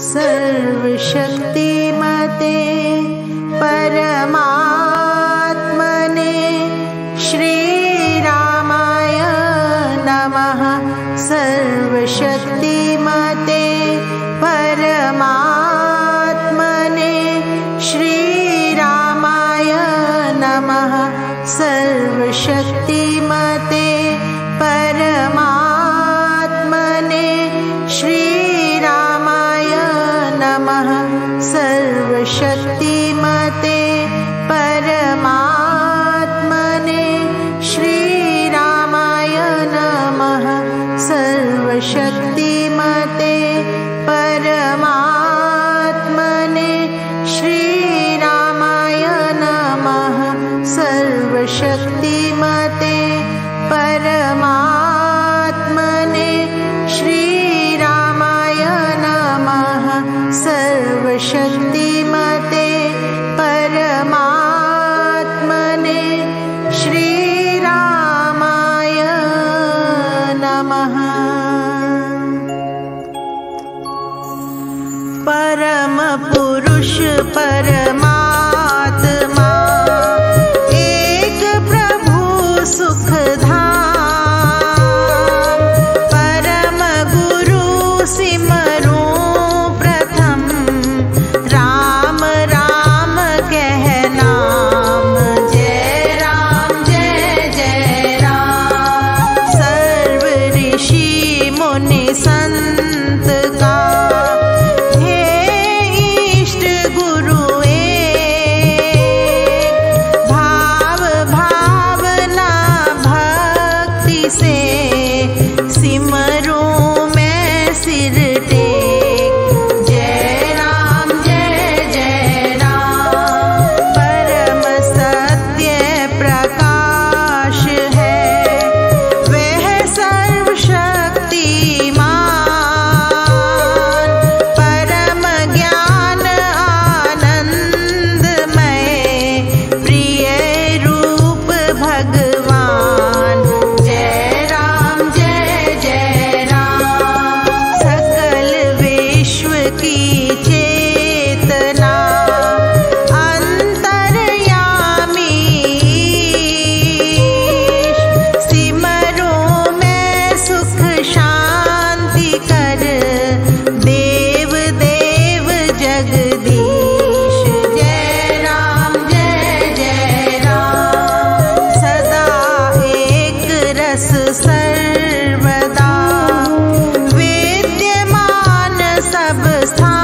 सर्वशक्तिमते परमात्मने श्रीरामाय नमः। सर्वशक्तिमते परमात्मने श्रीरामाय नमः। सर्वशक्तिमते परमा शक्तिमते परमात्मने श्रीरामाय नमः। सर्वशक्तिमते परमात्मने श्रीरामाय नमः। परमपुरुष परमा my இது this time.